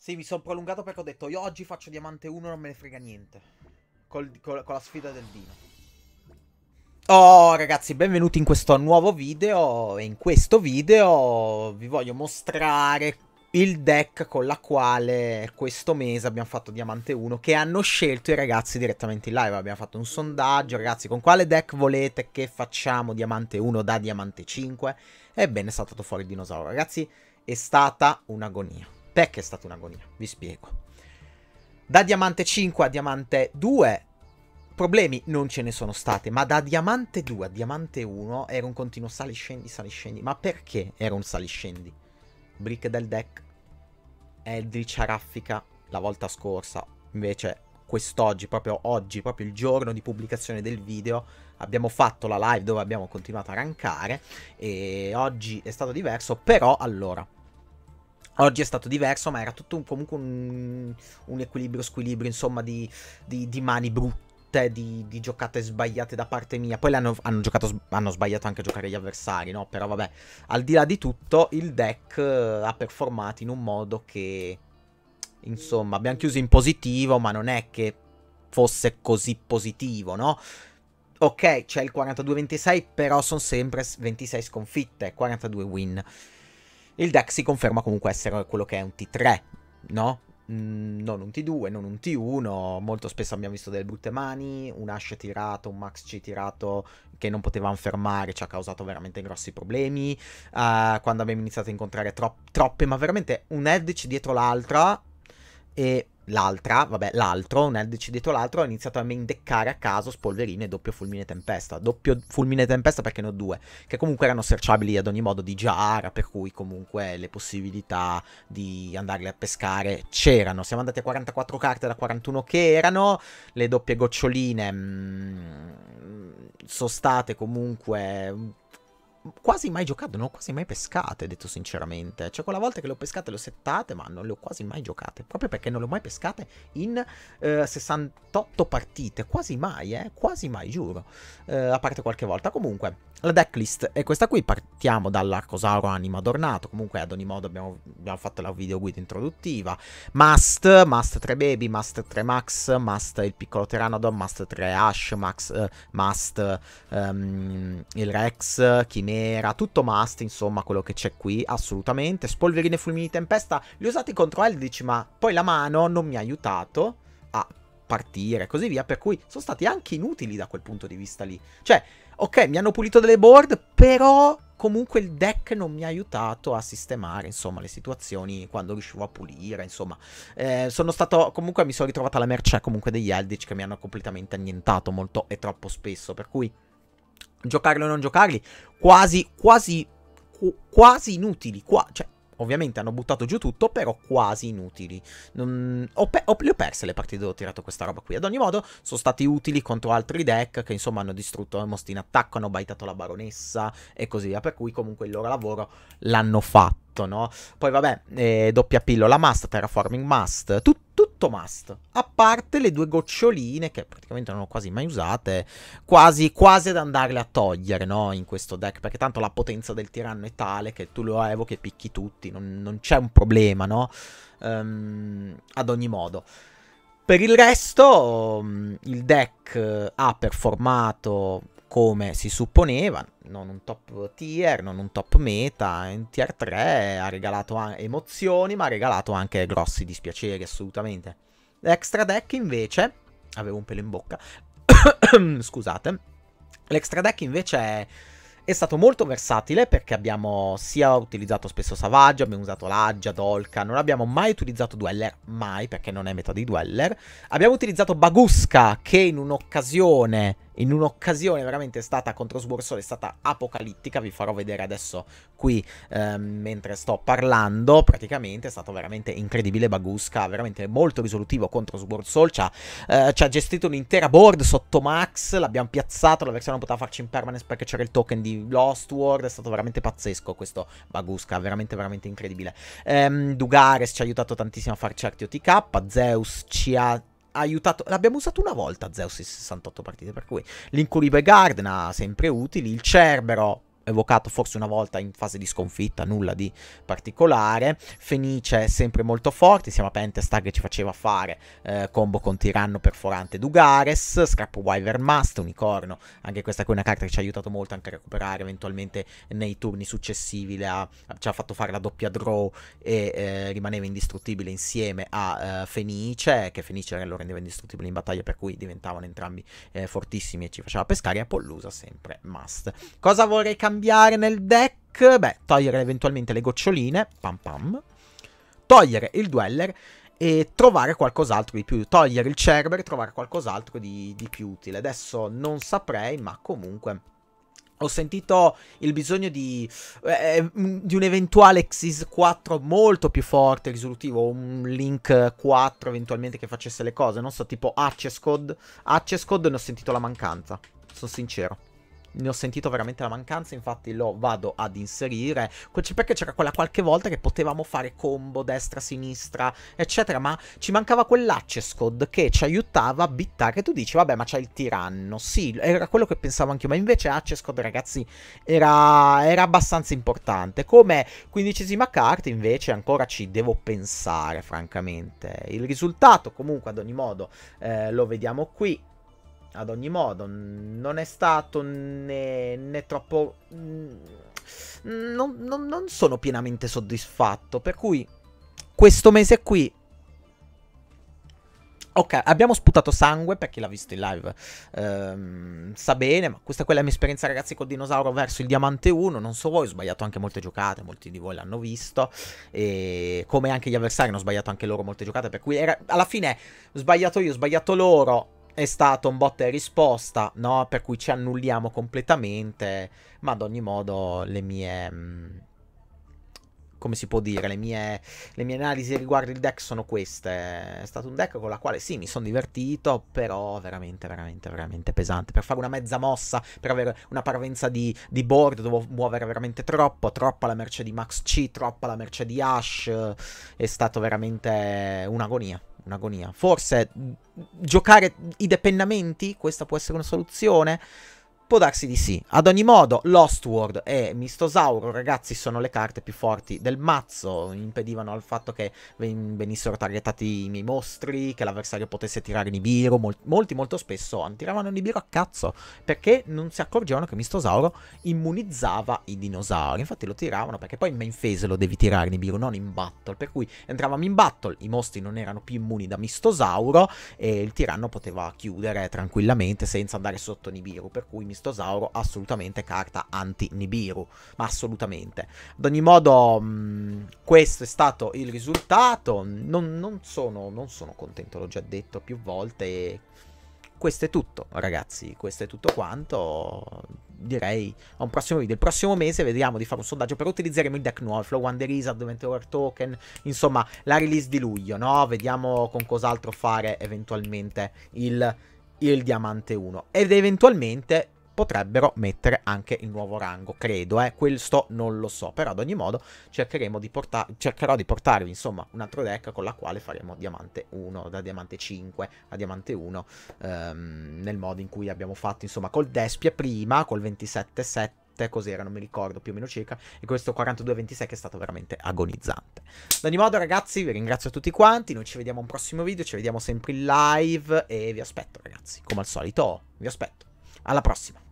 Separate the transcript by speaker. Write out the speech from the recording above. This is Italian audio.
Speaker 1: Sì, mi sono prolungato perché ho detto io oggi faccio diamante 1, non me ne frega niente. Col, col, con la sfida del vino. Oh ragazzi, benvenuti in questo nuovo video. E in questo video vi voglio mostrare il deck con la quale questo mese abbiamo fatto Diamante 1 che hanno scelto i ragazzi direttamente in live. Abbiamo fatto un sondaggio, ragazzi, con quale deck volete che facciamo Diamante 1 da Diamante 5? Ebbene, è stato fuori il dinosauro, ragazzi. È stata un'agonia. Perché è stata un'agonia? Vi spiego. Da Diamante 5 a Diamante 2 problemi non ce ne sono stati, ma da Diamante 2 a Diamante 1 era un continuo saliscendi, saliscendi. Ma perché era un saliscendi? Brick del deck, Eldritch raffica la volta scorsa, invece quest'oggi, proprio oggi, proprio il giorno di pubblicazione del video, abbiamo fatto la live dove abbiamo continuato a rankare e oggi è stato diverso, però allora Oggi è stato diverso, ma era tutto un, comunque un, un, equilibrio, squilibrio, insomma, di, di, di mani brutte, di, di, giocate sbagliate da parte mia. Poi hanno, hanno, giocato, hanno sbagliato anche a giocare gli avversari, no? Però vabbè, al di là di tutto, il deck eh, ha performato in un modo che, insomma, abbiamo chiuso in positivo, ma non è che fosse così positivo, no? Ok, c'è il 42-26, però sono sempre 26 sconfitte, 42 win il deck si conferma comunque essere quello che è un T3, no? Mm, non un T2, non un T1, molto spesso abbiamo visto delle brutte mani, un Ash tirato, un Max C tirato che non potevamo fermare, ci ha causato veramente grossi problemi, uh, quando abbiamo iniziato a incontrare tro troppe, ma veramente un Eldritch dietro l'altra e L'altra, vabbè, l'altro, un Eldritch dietro l'altro, ha iniziato a mendeccare a caso spolverine e doppio fulmine tempesta. Doppio fulmine tempesta perché ne ho due, che comunque erano searchabili ad ogni modo di Jara, per cui comunque le possibilità di andarle a pescare c'erano. Siamo andati a 44 carte da 41 che erano, le doppie goccioline mh, mm, sono state comunque quasi mai giocate, non ho quasi mai pescate, detto sinceramente. Cioè, quella volta che le ho pescate le ho settate, ma non le ho quasi mai giocate. Proprio perché non le ho mai pescate in eh, 68 partite. Quasi mai, eh? Quasi mai, giuro. Eh, a parte qualche volta. Comunque, la decklist è questa qui. Partiamo dall'Arcosauro Anima Adornato. Comunque, ad ogni modo, abbiamo, abbiamo fatto la video guida introduttiva. Must, Must 3 Baby, Must 3 Max, Must il piccolo Pteranodon, Must 3 Ash, Max, uh, Must um, il Rex, Chimera nera, tutto must, insomma, quello che c'è qui, assolutamente. Spolverine fulmini tempesta li ho usati contro Eldritch, ma poi la mano non mi ha aiutato a partire e così via, per cui sono stati anche inutili da quel punto di vista lì. Cioè, ok, mi hanno pulito delle board, però comunque il deck non mi ha aiutato a sistemare, insomma, le situazioni quando riuscivo a pulire, insomma. Eh, sono stato, comunque mi sono ritrovato alla mercé comunque degli Eldritch che mi hanno completamente annientato molto e troppo spesso, per cui giocarli o non giocarli, quasi, quasi, quasi inutili. Qua, cioè, ovviamente hanno buttato giù tutto, però quasi inutili. Non, ho, ho, le ho perse le partite dove ho tirato questa roba qui. Ad ogni modo, sono stati utili contro altri deck che insomma hanno distrutto most in attacco, hanno baitato la baronessa e così via. Per cui comunque il loro lavoro l'hanno fatto tutto, no? Poi vabbè, eh, doppia pillola must, terraforming must, tu, tutto must. A parte le due goccioline che praticamente non ho quasi mai usate, quasi, quasi ad andarle a togliere, no? In questo deck, perché tanto la potenza del tiranno è tale che tu lo evochi e picchi tutti, non, non c'è un problema, no? Um, ad ogni modo. Per il resto, il deck ha performato come si supponeva, non un top tier, non un top meta, in tier 3 ha regalato emozioni, ma ha regalato anche grossi dispiaceri, assolutamente. L'extra deck invece, avevo un pelo in bocca, scusate, l'extra deck invece è è stato molto versatile perché abbiamo sia utilizzato spesso Savaggio, abbiamo usato Laggia, Dolka, non abbiamo mai utilizzato Dweller, mai perché non è meta di Dweller. Abbiamo utilizzato Baguska che in un'occasione in un'occasione veramente stata contro Sborsole, è stata apocalittica, vi farò vedere adesso qui ehm, mentre sto parlando, praticamente è stato veramente incredibile Baguska, veramente molto risolutivo contro Sborsole, ci, eh, ci ha gestito un'intera board sotto Max, l'abbiamo piazzato, la versione non poteva farci in permanence perché c'era il token di Lost World, è stato veramente pazzesco questo Baguska, veramente veramente incredibile. Ehm, Dugares ci ha aiutato tantissimo a fare certi OTK, Zeus ci ha aiutato. L'abbiamo usato una volta Zeus in 68 partite. Per cui l'Incuribe Garden ha sempre utili. Il Cerbero evocato forse una volta in fase di sconfitta, nulla di particolare. Fenice è sempre molto forte, insieme a Pentestag che ci faceva fare eh, combo con Tiranno Perforante Dugares, Scrap Wyvern Mast, Unicorno, anche questa qui è una carta che ci ha aiutato molto anche a recuperare eventualmente nei turni successivi, ha, ci ha fatto fare la doppia draw e eh, rimaneva indistruttibile insieme a eh, Fenice, che Fenice lo rendeva indistruttibile in battaglia per cui diventavano entrambi eh, fortissimi e ci faceva pescare, e Pollusa sempre must. Cosa vorrei cambiare nel deck? Beh, togliere eventualmente le goccioline, pam pam, togliere il Dweller e trovare qualcos'altro di più, togliere il Cerber e trovare qualcos'altro di, di più utile. Adesso non saprei, ma comunque ho sentito il bisogno di, eh, di un eventuale Xyz 4 molto più forte, risolutivo, un Link 4 eventualmente che facesse le cose, non so, tipo Accescode. Accescode ne ho sentito la mancanza, sono sincero ne ho sentito veramente la mancanza, infatti lo vado ad inserire, perché c'era quella qualche volta che potevamo fare combo destra-sinistra, eccetera, ma ci mancava quell'access code che ci aiutava a bittare, tu dici, vabbè, ma c'è il tiranno, sì, era quello che pensavo anch'io, ma invece access code, ragazzi, era, era abbastanza importante, come quindicesima carta invece ancora ci devo pensare, francamente, il risultato comunque ad ogni modo eh, lo vediamo qui, ad ogni modo, non è stato né, né troppo... Non, non, non sono pienamente soddisfatto, per cui questo mese qui Ok, abbiamo sputato sangue per chi l'ha visto in live. Ehm, sa bene, ma questa è quella mia esperienza, ragazzi, col dinosauro verso il diamante 1. Non so voi, ho sbagliato anche molte giocate, molti di voi l'hanno visto. E come anche gli avversari hanno sbagliato anche loro molte giocate. Per cui era, alla fine ho sbagliato io, ho sbagliato loro è stato un botta e risposta, no? Per cui ci annulliamo completamente. Ma ad ogni modo, le mie. Mm, come si può dire? Le mie, le mie analisi riguardo il deck sono queste. È stato un deck con la quale sì, mi sono divertito, però veramente, veramente, veramente pesante. Per fare una mezza mossa, per avere una parvenza di, di board, devo muovere veramente troppo. Troppa la merce di Max C, troppa la merce di Ash. È stato veramente un'agonia un'agonia. Forse giocare i depennamenti, questa può essere una soluzione. Può darsi di sì. Ad ogni modo, Lost World e Mistosauro, ragazzi, sono le carte più forti del mazzo. Impedivano al fatto che ven venissero targetati i miei mostri, che l'avversario potesse tirare Nibiru. Mol molti molto spesso tiravano Nibiru a cazzo, perché non si accorgevano che Mistosauro immunizzava i dinosauri. Infatti lo tiravano, perché poi in main phase lo devi tirare Nibiru, non in battle. Per cui entravamo in battle, i mostri non erano più immuni da Mistosauro e il tiranno poteva chiudere tranquillamente senza andare sotto Nibiru. Per cui Mistosauro assolutamente carta anti-Nibiru, ma assolutamente. Ad ogni modo, mh, mm, questo è stato il risultato, non, non, sono, non sono contento, l'ho già detto più volte, questo è tutto, ragazzi. Questo è tutto quanto. Direi a un prossimo video. Il prossimo mese vediamo di fare un sondaggio per utilizzeremo il deck nuovo, Flow One Derisa, Adventurer Token. Insomma, la release di luglio, no? Vediamo con cos'altro fare eventualmente il, il Diamante 1. Ed eventualmente potrebbero mettere anche il nuovo rango, credo, eh, questo non lo so, però ad ogni modo cercheremo di portare, cercherò di portarvi insomma un altro deck con la quale faremo diamante 1, da diamante 5 a diamante 1, ehm, nel modo in cui abbiamo fatto insomma col Despia prima, col 27-7, cos'era, non mi ricordo più o meno circa, e questo 42-26 che è stato veramente agonizzante. Ad ogni modo ragazzi vi ringrazio tutti quanti, noi ci vediamo un prossimo video, ci vediamo sempre in live e vi aspetto ragazzi, come al solito vi aspetto. Alla prossima!